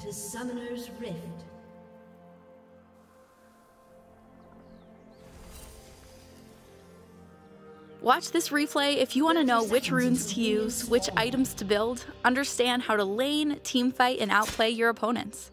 to Summoner's Rift. Watch this replay if you want to know which runes to use, which items to build, understand how to lane, teamfight, and outplay your opponents.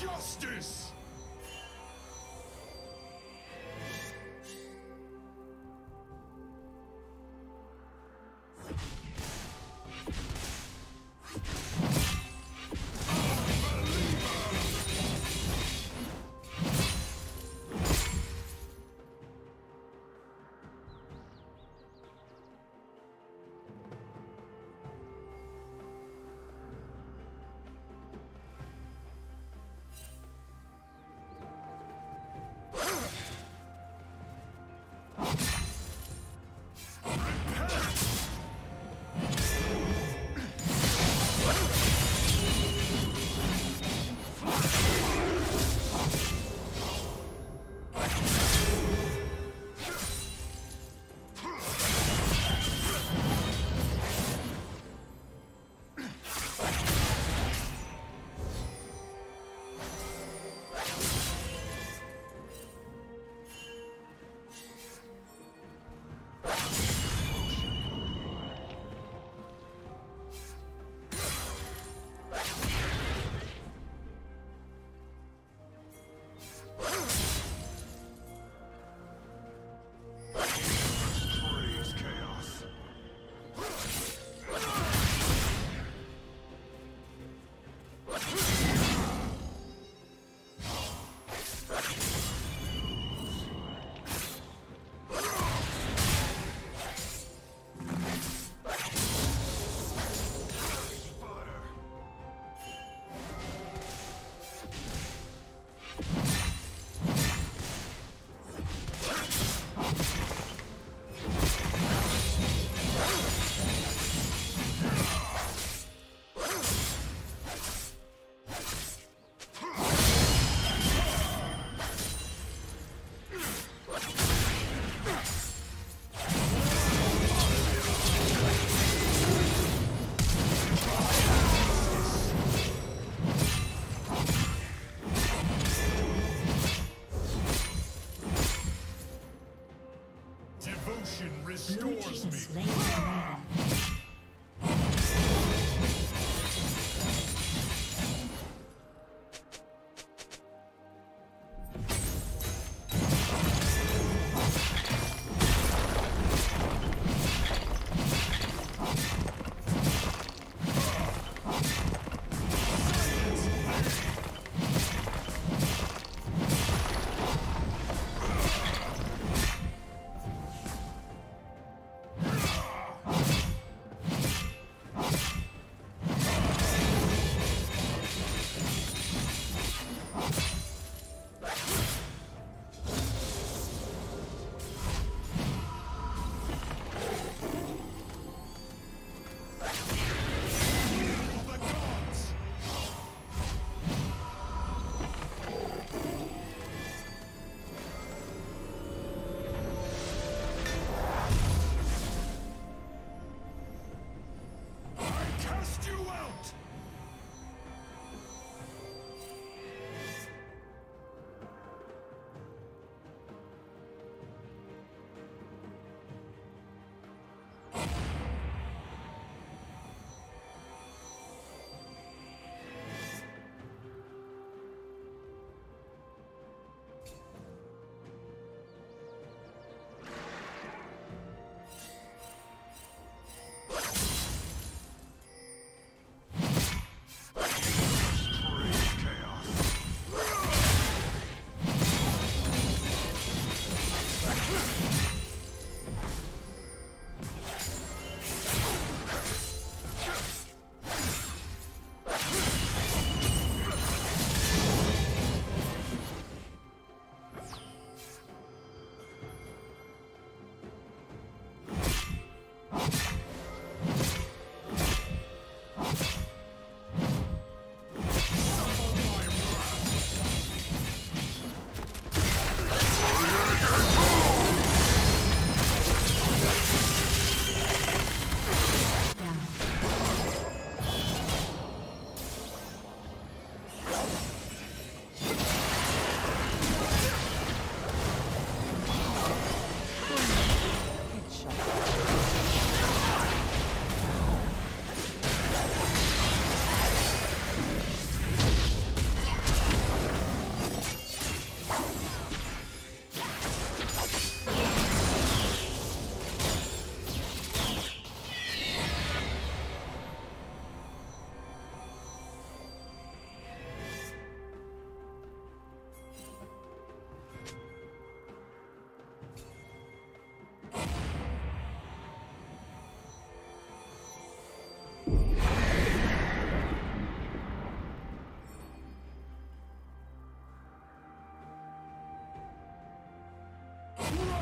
Justice!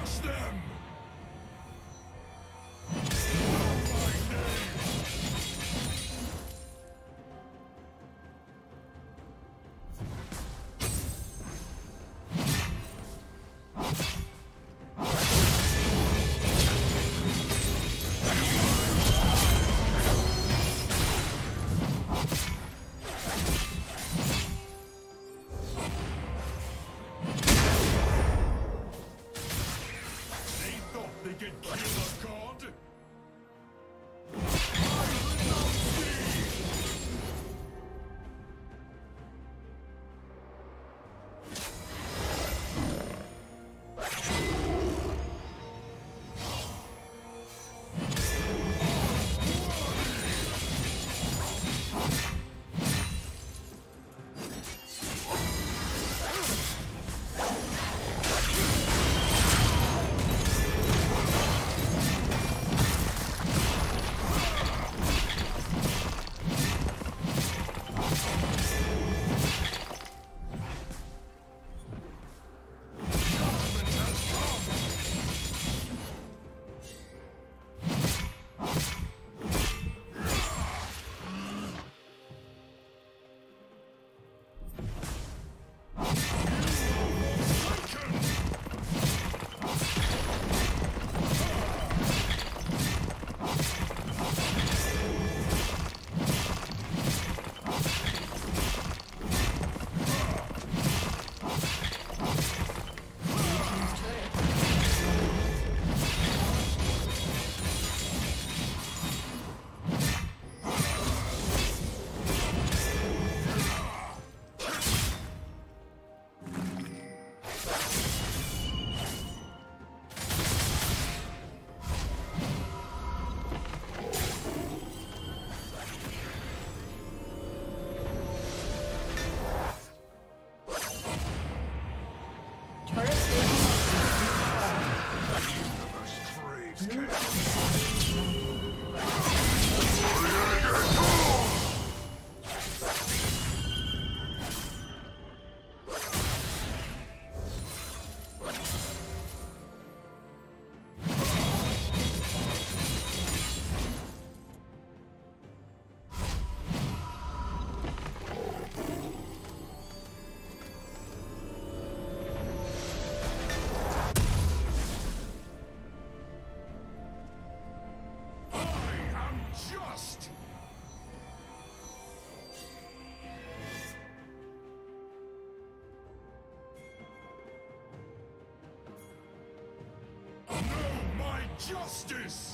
Crush them! Justice!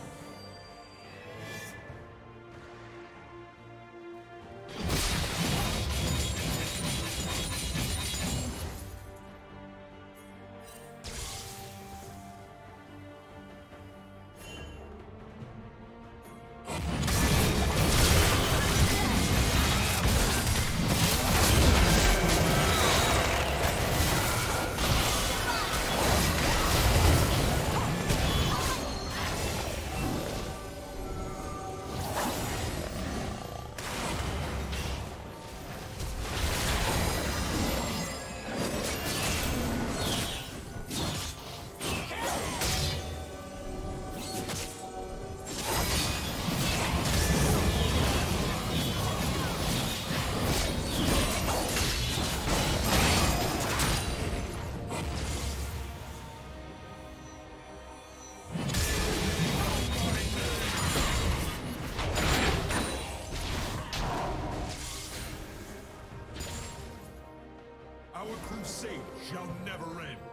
Crusade shall never end.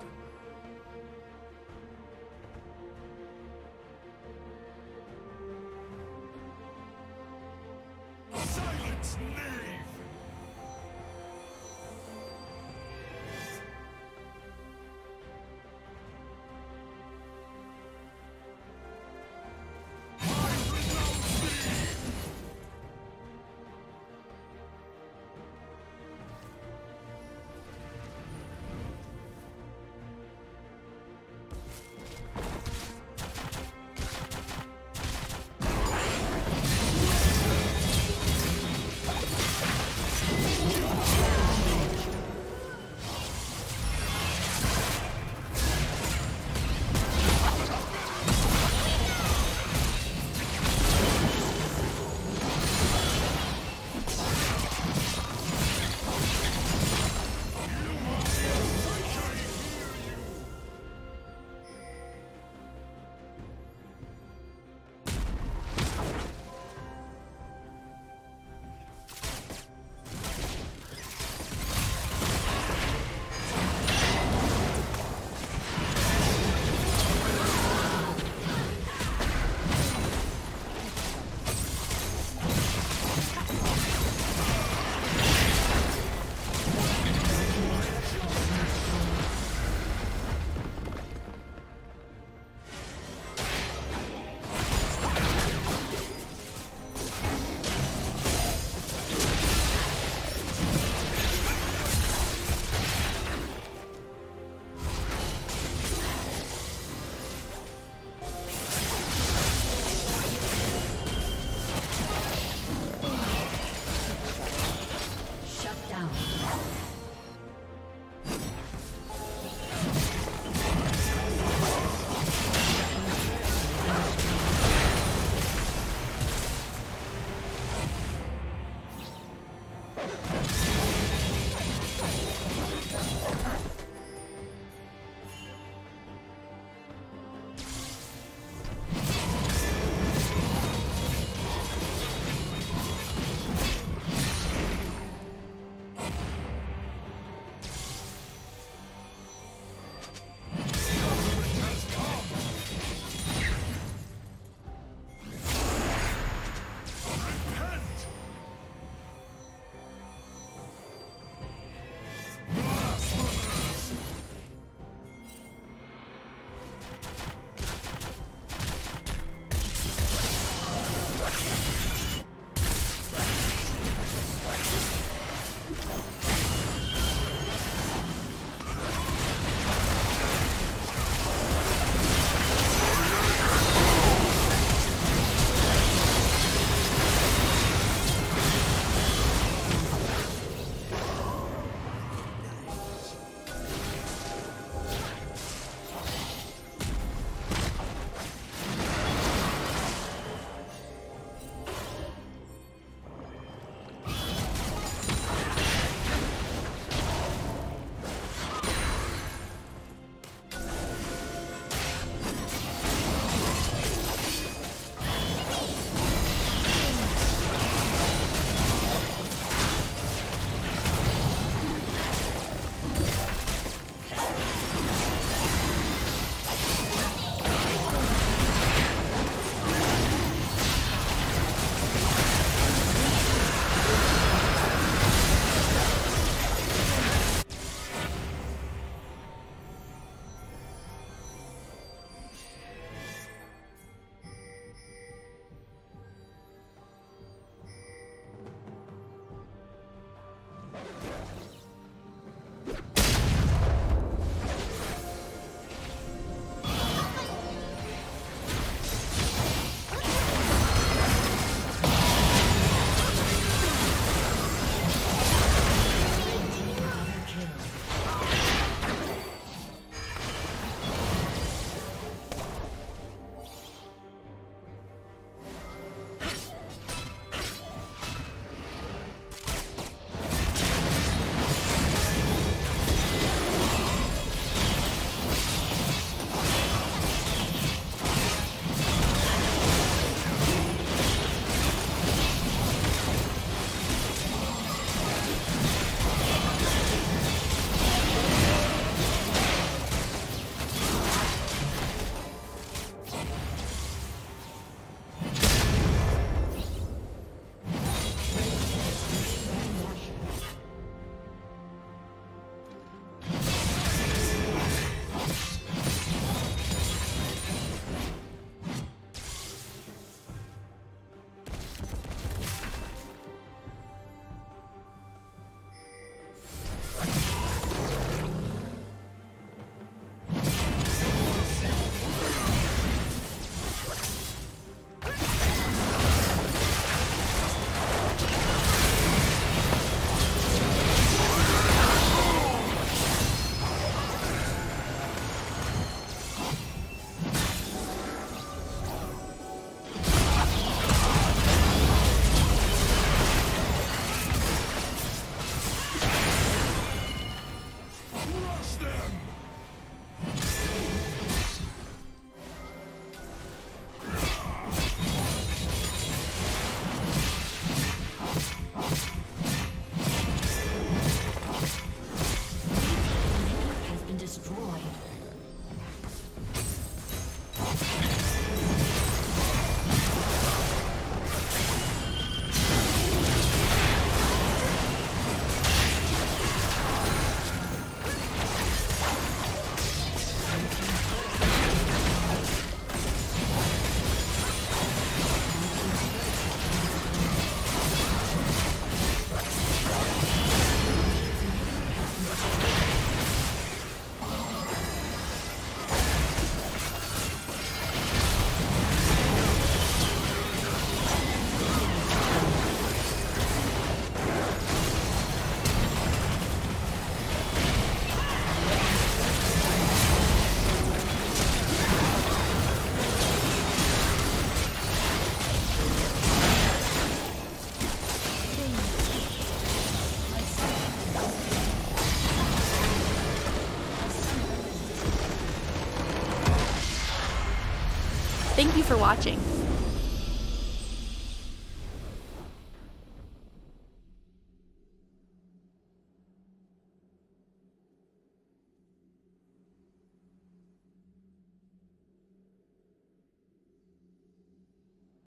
For watching.